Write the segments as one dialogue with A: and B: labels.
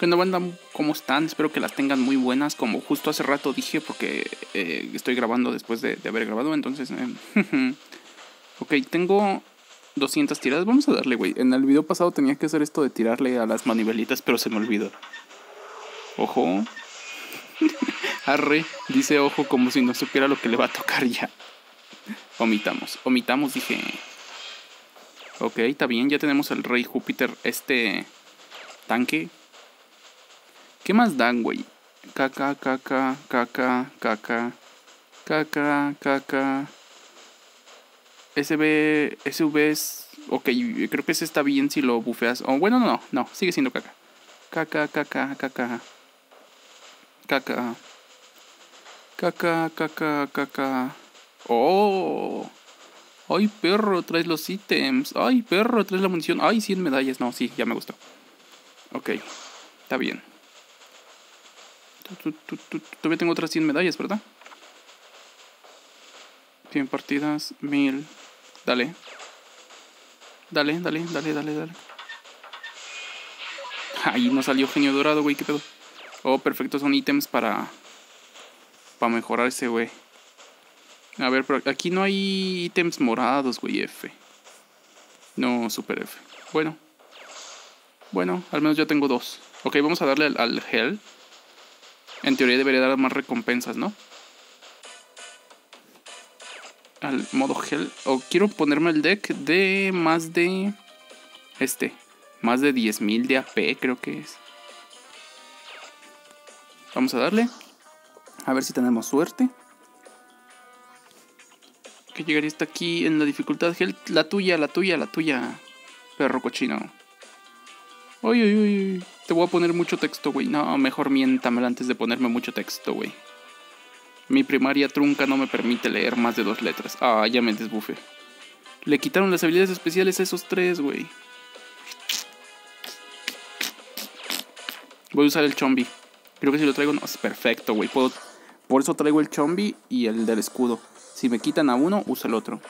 A: Bueno, banda, ¿cómo están? Espero que las tengan muy buenas, como justo hace rato dije, porque eh, estoy grabando después de, haber grabado, entonces... Eh, ok, tengo 200 tiradas, vamos a darle, güey. En el video pasado tenía que hacer esto de tirarle a las manivelitas, pero se me olvidó. Ojo. Arre, dice ojo como si no supiera lo que le va a tocar ya. Omitamos, omitamos, dije... Ok, está bien, ya tenemos el rey Júpiter, este tanque ¿Qué más dan, güey? Caca, caca, caca, caca, caca, caca. SB, SV es... Ok, creo que ese está bien si lo bufeas. Oh, bueno, no, no, sigue siendo caca. Caca, caca, caca. Caca. Caca, caca, caca. Oh. Ay, perro, traes los ítems. Ay, perro, traes la munición. Ay, 100 medallas. No, sí, ya me gustó. Ok, está bien. Todavía tengo otras 100 medallas, ¿verdad? 100 partidas, 1000. Dale. Dale, dale, dale, dale, dale. Ahí no salió genio dorado, güey, qué pedo. Oh, perfecto, son ítems para... Para mejorar ese, güey. A ver, pero aquí no hay ítems morados, güey, F. No, super F. Bueno. Bueno, al menos ya tengo dos. Ok, vamos a darle al, al Hell. En teoría debería dar más recompensas, ¿no? Al modo Hell. O quiero ponerme el deck de más de... Este. Más de 10.000 de AP creo que es. Vamos a darle. A ver si tenemos suerte. Que llegaría hasta aquí en la dificultad Hell. La tuya, la tuya, la tuya. Perro cochino. Uy, uy, uy. Te voy a poner mucho texto, güey. No, mejor miéntamelo antes de ponerme mucho texto, güey. Mi primaria trunca no me permite leer más de dos letras. Ah, ya me desbufe. Le quitaron las habilidades especiales a esos tres, güey. Voy a usar el chombi. Creo que si lo traigo, no, es perfecto, güey. Por eso traigo el chombi y el del escudo. Si me quitan a uno, uso el otro.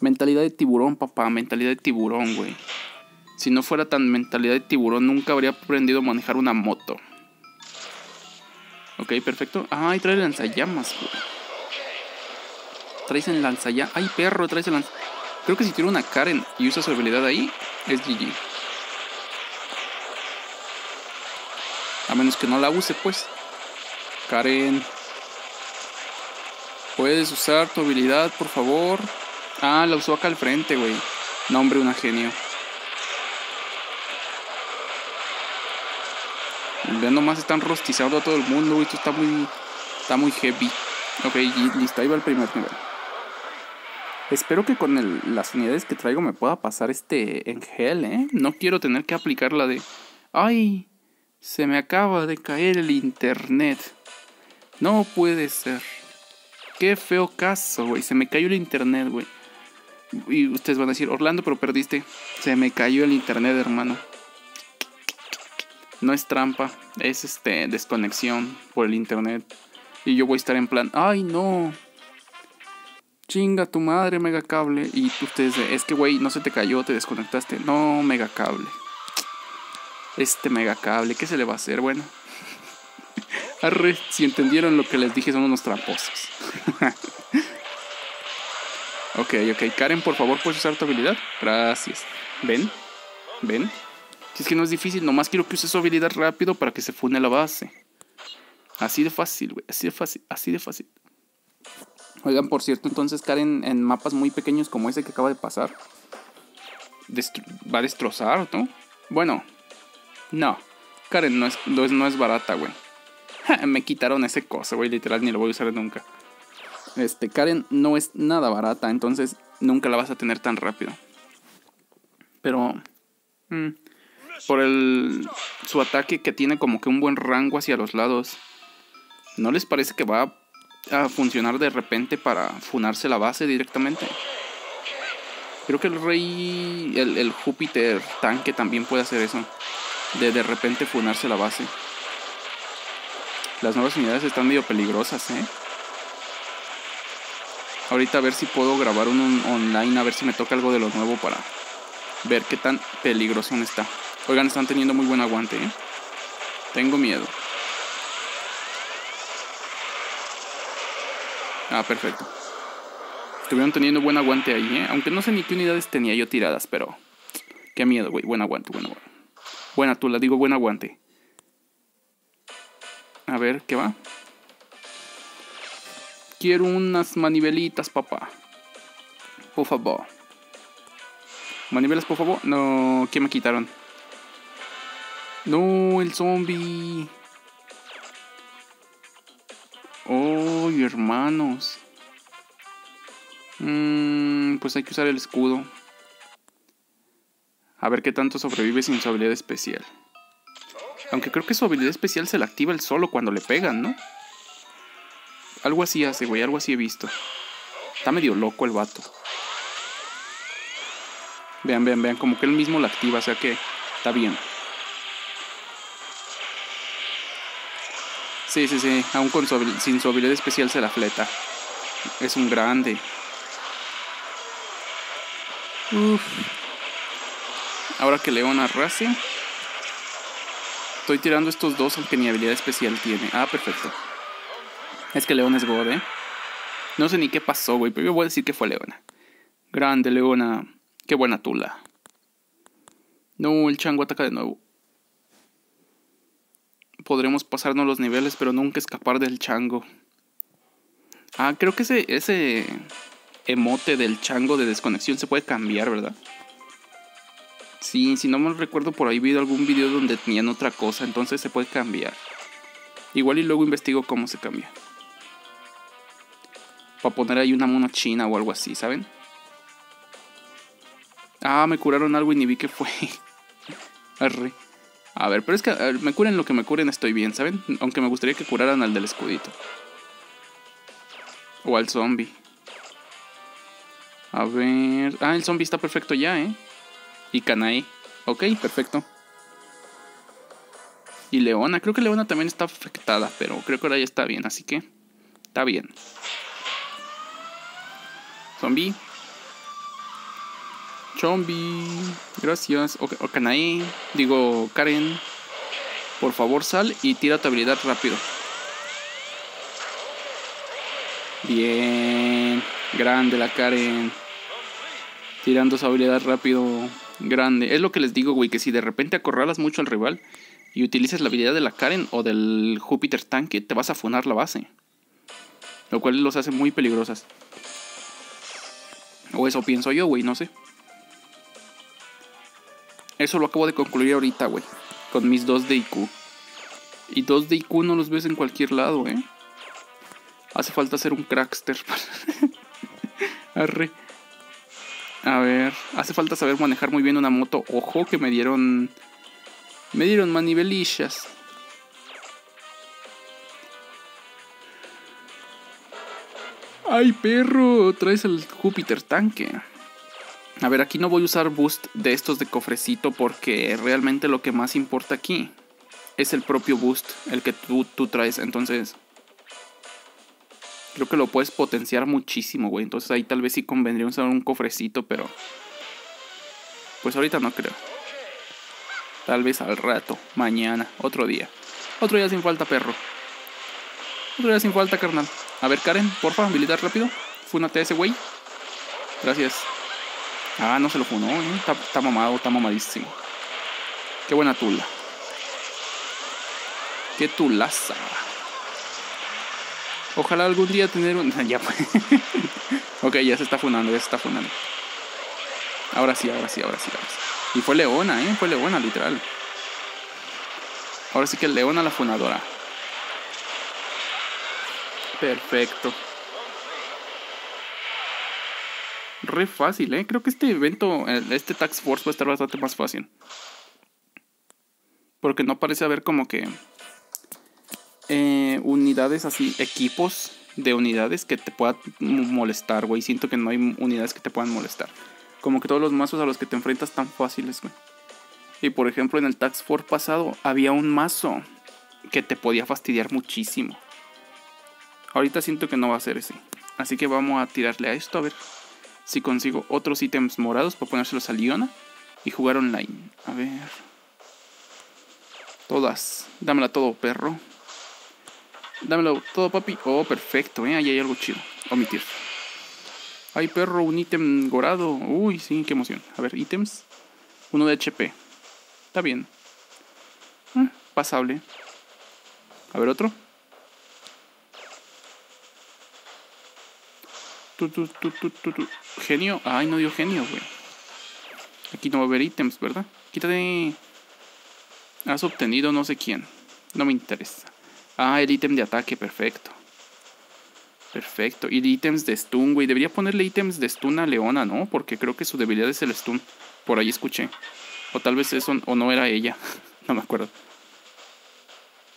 A: Mentalidad de tiburón, papá. Mentalidad de tiburón, güey. Si no fuera tan mentalidad de tiburón, nunca habría aprendido a manejar una moto. Ok, perfecto. Ay, trae lanzallamas, güey. Traes en lanzallamas. Ay, perro, traes el lanzallamas. Creo que si tiene una Karen y usa su habilidad ahí, es GG. A menos que no la use, pues. Karen. Puedes usar tu habilidad, por favor. Ah, la usó acá al frente, güey. No, hombre, una genio. Vean nomás están rostizando a todo el mundo, Esto está muy. Está muy heavy. Ok, listo, ahí va el primer nivel. Espero que con las unidades que traigo me pueda pasar este en gel, ¿eh? No quiero tener que aplicar la de... ¡Ay! Se me acaba de caer el internet. No puede ser. Qué feo caso, güey. Se me cayó el internet, güey. Y ustedes van a decir, Orlando, pero perdiste. Se me cayó el internet, hermano. No es trampa, es este desconexión por el internet. Y yo voy a estar en plan, ay no. Chinga tu madre, mega cable. Y ustedes, es que güey, no se te cayó, te desconectaste. No, mega cable. Este mega cable, ¿qué se le va a hacer? Bueno. Arre, si entendieron lo que les dije, son unos tramposos. ok, ok. Karen, por favor, ¿puedes usar tu habilidad? Gracias. ¿Ven? ¿Ven? Si es que no es difícil, nomás quiero que use su habilidad rápido para que se fune la base. Así de fácil, güey. Así de fácil, así de fácil. Oigan, por cierto, entonces Karen en mapas muy pequeños como ese que acaba de pasar va a destrozar, ¿no? Bueno, no. Karen no es, no es, barata, güey. Me quitaron ese cosa, güey. Literal, ni lo voy a usar nunca. Este, Karen no es nada barata, entonces nunca la vas a tener tan rápido. Pero... Mm, por el su ataque que tiene como que un buen rango hacia los lados. ¿No les parece que va a funcionar de repente para funarse la base directamente? Creo que el rey, el, el Júpiter tanque también puede hacer eso. De de repente funarse la base. Las nuevas unidades están medio peligrosas, ¿eh? Ahorita a ver si puedo grabar un online, a ver si me toca algo de lo nuevo para ver qué tan peligroso está. Oigan, están teniendo muy buen aguante, ¿eh? Tengo miedo. Ah, perfecto. Estuvieron teniendo buen aguante ahí, ¿eh? Aunque no sé ni qué unidades tenía yo tiradas, pero... Qué miedo, güey. Buen aguante, buen aguante. Buena tú, la digo buen aguante. A ver, ¿qué va? Quiero unas manivelitas, papá. Por favor. Manivelas, por favor. No, ¿qué me quitaron? No, el zombie. Oh, hermanos. Mm, pues hay que usar el escudo. A ver qué tanto sobrevive sin su habilidad especial. Aunque creo que su habilidad especial se la activa el solo cuando le pegan, ¿no? Algo así hace, güey, algo así he visto. Está medio loco el vato. Vean, vean, vean, como que él mismo la activa, o sea que está bien. Sí, sí, sí, aún con sin su habilidad especial se la fleta. Es un grande. Uf. Ahora que León arrase. Estoy tirando estos dos aunque ni habilidad especial tiene. Ah, perfecto. Es que León es God, ¿eh? No sé ni qué pasó, güey, pero yo voy a decir que fue Leona. Grande, Leona. Qué buena tula. No, el chango ataca de nuevo. Podremos pasarnos los niveles, pero nunca escapar del chango. Ah, creo que ese, ese emote del chango de desconexión se puede cambiar, ¿verdad? Sí, si no me recuerdo por ahí vi algún video donde tenían otra cosa, entonces se puede cambiar. Igual y luego investigo cómo se cambia. Para poner ahí una mona china o algo así, ¿saben? Ah, me curaron algo y ni vi que fue. Arre. A ver, pero es que me curen lo que me curen, estoy bien, ¿saben? Aunque me gustaría que curaran al del escudito. O al zombie. A ver. Ah, el zombie está perfecto ya, ¿eh? Y Kanae. Ok, perfecto. Y Leona. Creo que Leona también está afectada, pero creo que ahora ya está bien, así que. Está bien. Zombie. Zombie. Gracias. O, Kanae. Digo, Karen. Por favor, sal y tira tu habilidad rápido. Bien. Grande la Karen. Tirando su habilidad rápido grande. Es lo que les digo, güey, que si de repente acorralas mucho al rival y utilizas la habilidad de la Karen o del Júpiter tanque, te vas a funar la base. Lo cual los hace muy peligrosas. O eso pienso yo, güey, no sé. Eso lo acabo de concluir ahorita, güey. Con mis dos de IQ. Y dos de IQ no los ves en cualquier lado, ¿eh? Hace falta ser un crackster. Arre. A ver, hace falta saber manejar muy bien una moto. Ojo que me dieron... Me dieron manivelillas. ¡Ay, perro! Traes el Júpiter tanque. A ver, aquí no voy a usar boost de estos de cofrecito porque realmente lo que más importa aquí es el propio boost, el que tú, traes. Entonces, Creo que lo puedes potenciar muchísimo, güey. Entonces ahí tal vez sí convendría usar un cofrecito, pero... Pues ahorita no creo. Tal vez al rato, mañana, otro día. Otro día sin falta, perro. Otro día sin falta, carnal. A ver, Karen, porfa, habilidad rápido. Fúnate a ese güey. Gracias. Ah, no se lo funó, ¿eh? Está, mamado, está mamadísimo. Qué buena tula. Qué tulaza. Ojalá algún día tener un. ya ok, ya se está funando, ya se está funando. Ahora sí, ahora sí, ahora sí, ahora sí. Y fue Leona, ¿eh? Fue Leona, literal. Ahora sí que Leona la funadora. Perfecto. Re fácil, ¿eh? Creo que este evento, este Tax Force va a estar bastante más fácil. Porque no parece haber como que eh, unidades así, equipos de unidades que te puedan molestar, güey. Siento que no hay unidades que te puedan molestar. Como que todos los mazos a los que te enfrentas tan fáciles, güey. Y por ejemplo, en el Tax Force pasado había un mazo que te podía fastidiar muchísimo. Ahorita siento que no va a ser ese. Así que vamos a tirarle a esto a ver si consigo otros ítems morados para ponérselos a Liona y jugar online. A ver. Todas. Dámela todo, perro. Dámelo todo, papi. Oh, perfecto, ¿eh? Ahí hay algo chido. Omitir. Ay, perro, un ítem gorado. Uy, sí, qué emoción. A ver, ítems. Uno de HP. Está bien. Eh, pasable. A ver, otro. Genio. Ay, no dio genio, güey. Aquí no va a haber ítems, ¿verdad? Quítate. Has obtenido no sé quién. No me interesa. Ah, el ítem de ataque, perfecto. Perfecto. Y ítems de stun, güey. Debería ponerle ítems de stun a Leona, ¿no? Porque creo que su debilidad es el stun. Por ahí escuché. O tal vez eso, o no era ella. no me acuerdo.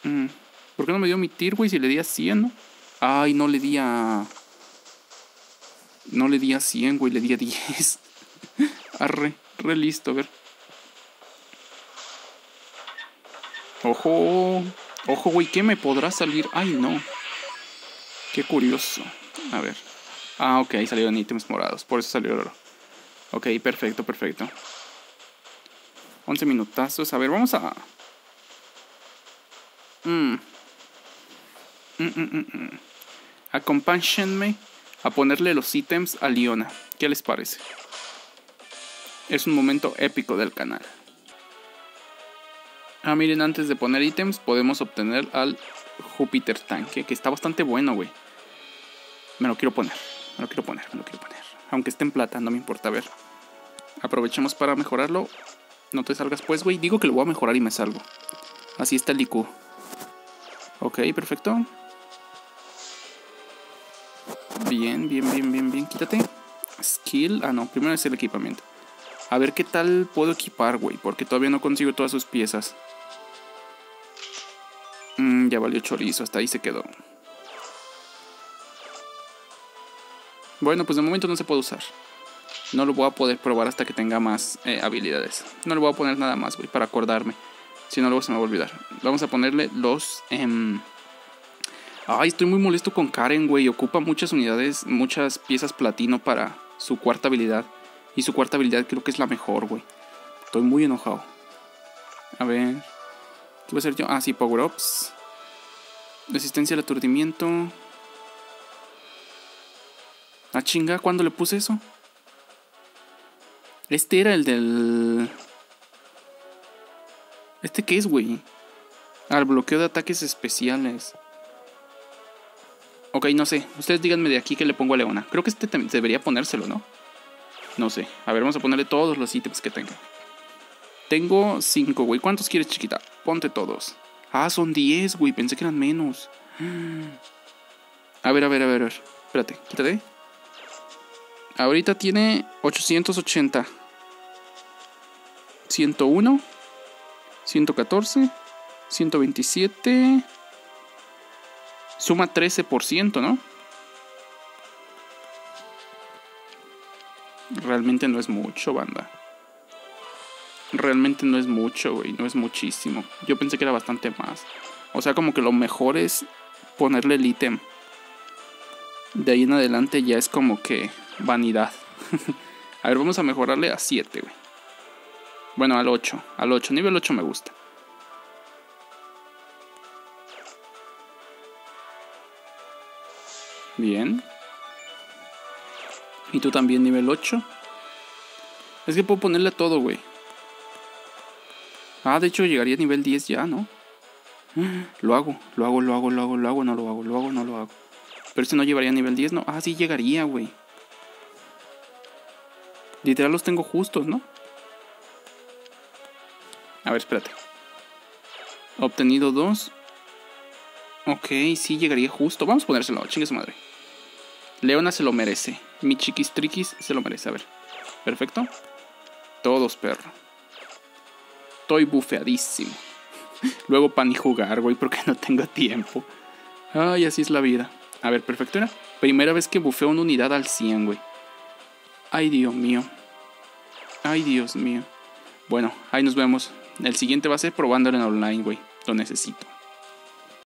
A: Mm. ¿Por qué no me dio mi tir, güey? Si le di a 100, ¿no? Ay, no le di a... No le di a 100, güey. Le di a 10. Arre. Re listo, a ver. Ojo. Ojo, güey, ¿qué me podrá salir? Ay, no. Qué curioso. A ver. Ah, ok, salieron ítems morados. Por eso salió el oro. Ok, perfecto, perfecto. 11 minutazos. A ver, vamos a... Mmm. Mm, Acompáñenme a ponerle los ítems a Liona. ¿Qué les parece? Es un momento épico del canal. Ah, miren, antes de poner ítems podemos obtener al Júpiter Tanque, que está bastante bueno, güey. Me lo quiero poner, me lo quiero poner, me lo quiero poner. Aunque esté en plata, no me importa, a ver. Aprovechemos para mejorarlo. No te salgas pues, güey. Digo que lo voy a mejorar y me salgo. Así está el IQ. Ok, perfecto. Bien, bien, bien, bien, bien. Quítate. Skill. Ah, no, primero es el equipamiento. A ver qué tal puedo equipar, güey. Porque todavía no consigo todas sus piezas. Mm, ya valió chorizo, hasta ahí se quedó. Bueno, pues de momento no se puede usar. No lo voy a poder probar hasta que tenga más eh, habilidades. No le voy a poner nada más, güey, para acordarme. Si no, luego se me va a olvidar. Vamos a ponerle los... Em, ay, estoy muy molesto con Karen, güey. Ocupa muchas unidades, muchas piezas platino para su cuarta habilidad. Y su cuarta habilidad creo que es la mejor, güey. Estoy muy enojado. A ver. ¿Qué voy a hacer yo? Ah, sí, power-ups. Resistencia al aturdimiento. Ah, chinga, ¿cuándo le puse eso? Este era el del... ¿Este qué es, güey? Al bloqueo de ataques especiales. Ok, no sé. Ustedes díganme de aquí que le pongo a Leona. Creo que este debería ponérselo, ¿no? No sé. A ver, vamos a ponerle todos los ítems que tenga. Tengo 5, güey. ¿Cuántos quieres, chiquita? Ponte todos. Ah, son 10, güey. Pensé que eran menos. A ver, a ver, a ver, a ver. Espérate, quítate. Ahorita tiene 880. 101. 114. 127. Suma 13%, ¿no? Realmente no es mucho, banda realmente no es mucho, güey, no es muchísimo. Yo pensé que era bastante más. O sea, como que lo mejor es ponerle el ítem. De ahí en adelante ya es como que vanidad. a ver, vamos a mejorarle a 7, güey. Bueno, al 8. Al 8. Nivel 8 me gusta. Bien. Y tú también nivel 8. Es que puedo ponerle todo, güey. Ah, de hecho llegaría a nivel 10 ya, ¿no? Lo hago, lo hago, lo hago, lo hago, lo hago, no lo hago, lo hago, no lo hago. Pero si no llevaría a nivel 10, ¿no? Ah, sí llegaría, güey. Literal los tengo justos, ¿no? A ver, espérate. Obtenido 2. Ok, sí llegaría justo. Vamos a ponérselo, chingue su madre. Leona se lo merece. Mi chiquis triquis se lo merece. A ver. Perfecto. Todos, perro estoy bufeadísimo. Luego para ni jugar, güey, porque no tengo tiempo. Ay, así es la vida. A ver, perfecto era. Primera vez que bufeo una unidad al 100, güey. Ay, Dios mío. Ay, Dios mío. Bueno, ahí nos vemos. El siguiente va a ser probándolo en online, güey. Lo necesito.